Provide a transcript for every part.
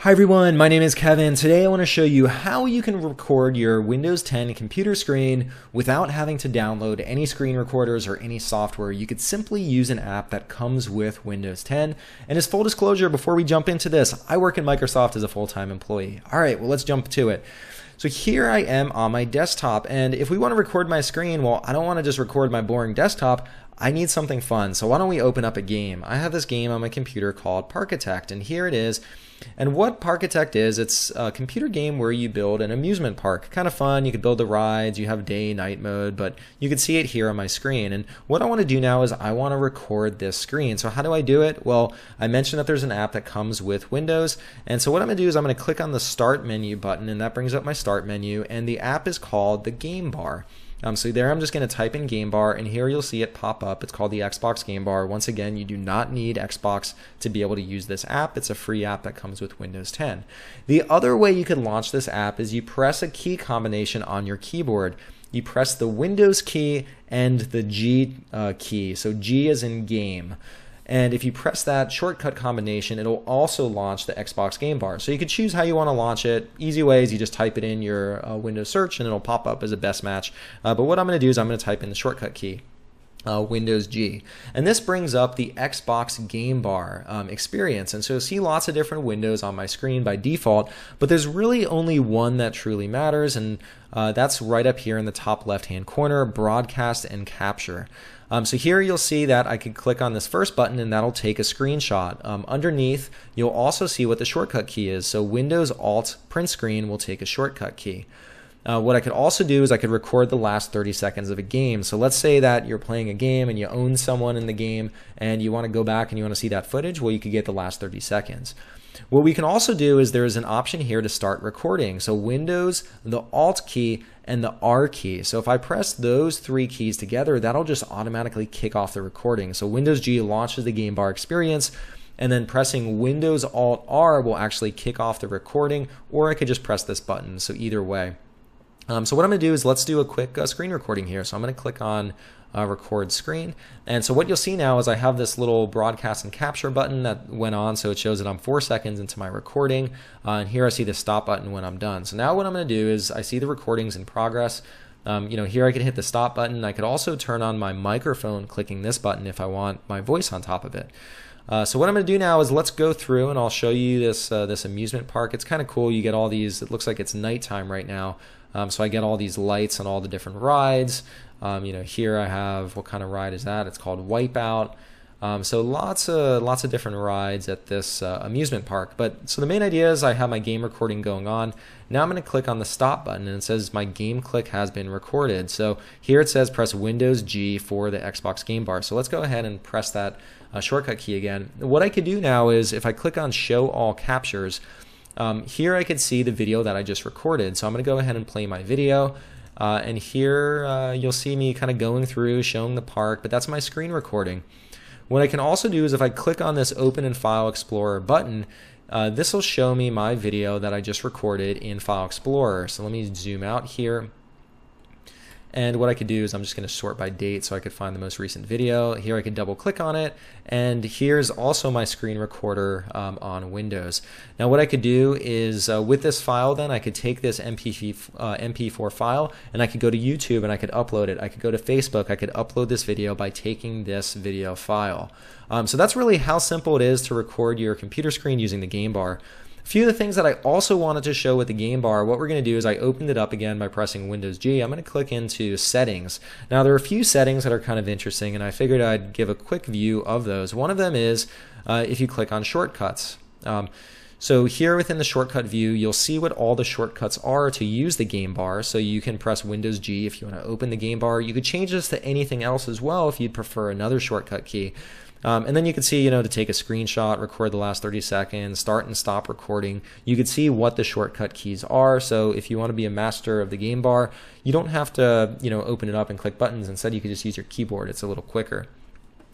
Hi everyone, my name is Kevin. Today I want to show you how you can record your Windows 10 computer screen without having to download any screen recorders or any software. You could simply use an app that comes with Windows 10. And as full disclosure, before we jump into this, I work in Microsoft as a full-time employee. All right, well let's jump to it. So here I am on my desktop, and if we want to record my screen, well, I don't want to just record my boring desktop. I need something fun, so why don't we open up a game? I have this game on my computer called Parkitect, and here it is. And what Parkitect is, it's a computer game where you build an amusement park. Kind of fun, you could build the rides, you have day, night mode, but you can see it here on my screen. And what I want to do now is I want to record this screen. So how do I do it? Well, I mentioned that there's an app that comes with Windows. And so what I'm going to do is I'm going to click on the Start menu button, and that brings up my Start menu. And the app is called the Game Bar. Um, so there I'm just going to type in Game Bar and here you'll see it pop up. It's called the Xbox Game Bar. Once again, you do not need Xbox to be able to use this app. It's a free app that comes with Windows 10. The other way you can launch this app is you press a key combination on your keyboard. You press the Windows key and the G uh, key. So G is in game. And if you press that shortcut combination, it'll also launch the Xbox Game Bar. So you can choose how you want to launch it. Easy way is you just type it in your uh, Windows search and it'll pop up as a best match. Uh, but what I'm going to do is I'm going to type in the shortcut key. Uh, Windows G. And this brings up the Xbox Game Bar um, experience. And so you'll see lots of different windows on my screen by default, but there's really only one that truly matters, and uh, that's right up here in the top left hand corner Broadcast and Capture. Um, so here you'll see that I can click on this first button and that'll take a screenshot. Um, underneath, you'll also see what the shortcut key is. So Windows Alt Print Screen will take a shortcut key. Uh, what I could also do is I could record the last 30 seconds of a game. So let's say that you're playing a game and you own someone in the game and you want to go back and you want to see that footage. Well, you could get the last 30 seconds. What we can also do is there is an option here to start recording. So Windows, the Alt key, and the R key. So if I press those three keys together, that'll just automatically kick off the recording. So Windows G launches the game bar experience and then pressing Windows Alt R will actually kick off the recording or I could just press this button. So either way. Um, so what I'm going to do is let's do a quick uh, screen recording here. So I'm going to click on uh, record screen. And so what you'll see now is I have this little broadcast and capture button that went on. So it shows that I'm four seconds into my recording. Uh, and here I see the stop button when I'm done. So now what I'm going to do is I see the recordings in progress. Um, you know, here I could hit the stop button. I could also turn on my microphone clicking this button if I want my voice on top of it. Uh, so what I'm going to do now is let's go through and I'll show you this uh, this amusement park. It's kind of cool. You get all these. It looks like it's nighttime right now. Um, so I get all these lights on all the different rides. Um, you know, here I have what kind of ride is that? It's called Wipeout. Um, so lots of lots of different rides at this uh, amusement park. But so the main idea is I have my game recording going on. Now I'm going to click on the stop button and it says my game click has been recorded. So here it says press Windows G for the Xbox game bar. So let's go ahead and press that uh, shortcut key again. What I could do now is if I click on show all captures, um, here I could see the video that I just recorded. So I'm going to go ahead and play my video. Uh, and here uh, you'll see me kind of going through, showing the park, but that's my screen recording. What I can also do is if I click on this Open in File Explorer button, uh, this will show me my video that I just recorded in File Explorer. So let me zoom out here. And what I could do is I'm just going to sort by date so I could find the most recent video. Here I could double click on it. And here's also my screen recorder um, on Windows. Now what I could do is uh, with this file then I could take this MP, uh, MP4 file and I could go to YouTube and I could upload it. I could go to Facebook. I could upload this video by taking this video file. Um, so that's really how simple it is to record your computer screen using the game bar. A few of the things that I also wanted to show with the game bar, what we're going to do is I opened it up again by pressing Windows G. I'm going to click into settings. Now there are a few settings that are kind of interesting and I figured I'd give a quick view of those. One of them is uh, if you click on shortcuts. Um, so here within the shortcut view, you'll see what all the shortcuts are to use the game bar. So you can press Windows G if you want to open the game bar. You could change this to anything else as well if you'd prefer another shortcut key. Um, and then you can see, you know, to take a screenshot, record the last 30 seconds, start and stop recording. You can see what the shortcut keys are. So if you want to be a master of the game bar, you don't have to, you know, open it up and click buttons. Instead, you can just use your keyboard. It's a little quicker.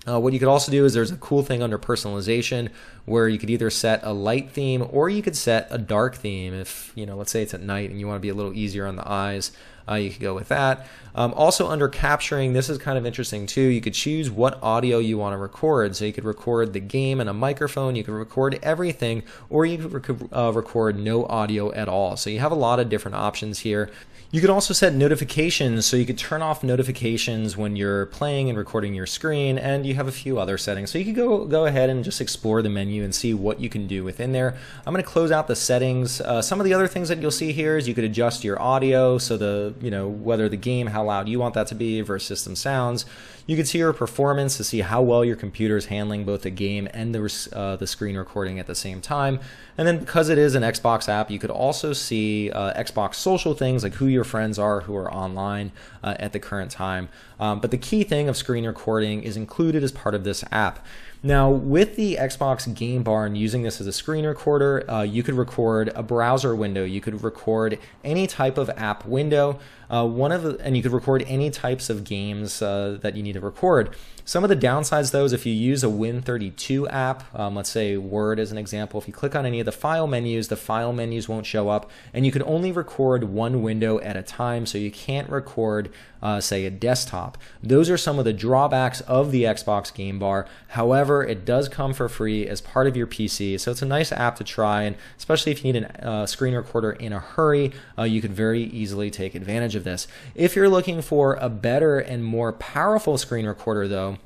Uh, what you could also do is there's a cool thing under personalization where you could either set a light theme or you could set a dark theme if, you know, let's say it's at night and you want to be a little easier on the eyes. Uh, you could go with that. Um, also under capturing, this is kind of interesting too. You could choose what audio you want to record. So you could record the game and a microphone, you could record everything, or you could uh, record no audio at all. So you have a lot of different options here. You could also set notifications, so you could turn off notifications when you're playing and recording your screen, and you have a few other settings. So you could go go ahead and just explore the menu and see what you can do within there. I'm going to close out the settings. Uh, some of the other things that you'll see here is you could adjust your audio, so the you know whether the game, how loud you want that to be versus system sounds. You can see your performance to see how well your computer is handling both the game and the uh, the screen recording at the same time. And then because it is an Xbox app, you could also see uh, Xbox social things like who your friends are who are online uh, at the current time. Um, but the key thing of screen recording is included as part of this app. Now, with the Xbox Game Bar and using this as a screen recorder, uh, you could record a browser window. You could record any type of app window. Uh, one of the, and you could record any types of games uh, that you need to record. Some of the downsides, though, is if you use a Win32 app, um, let's say Word as an example, if you click on any of the file menus, the file menus won't show up, and you can only record one window at a time, so you can't record, uh, say, a desktop. Those are some of the drawbacks of the Xbox Game Bar. However, it does come for free as part of your PC, so it's a nice app to try, and especially if you need a uh, screen recorder in a hurry, uh, you could very easily take advantage of this. If you're looking for a better and more powerful screen recorder, though,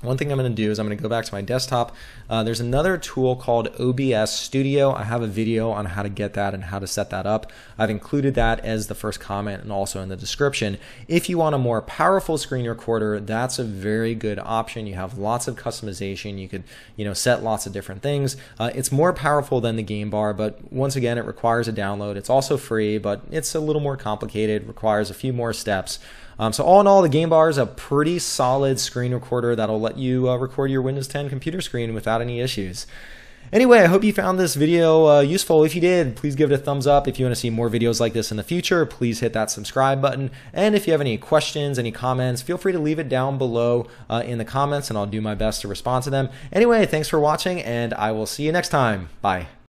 one thing I'm going to do is I'm going to go back to my desktop. Uh, there's another tool called OBS Studio. I have a video on how to get that and how to set that up. I've included that as the first comment and also in the description. If you want a more powerful screen recorder, that's a very good option. You have lots of customization. You could, you know, set lots of different things. Uh, it's more powerful than the Game Bar, but once again, it requires a download. It's also free, but it's a little more complicated. Requires a few more steps. Um, so all in all, the Game Bar is a pretty solid screen recorder that'll let you uh, record your Windows 10 computer screen without any issues. Anyway, I hope you found this video uh, useful. If you did, please give it a thumbs up. If you want to see more videos like this in the future, please hit that subscribe button. And if you have any questions, any comments, feel free to leave it down below uh, in the comments and I'll do my best to respond to them. Anyway, thanks for watching and I will see you next time. Bye.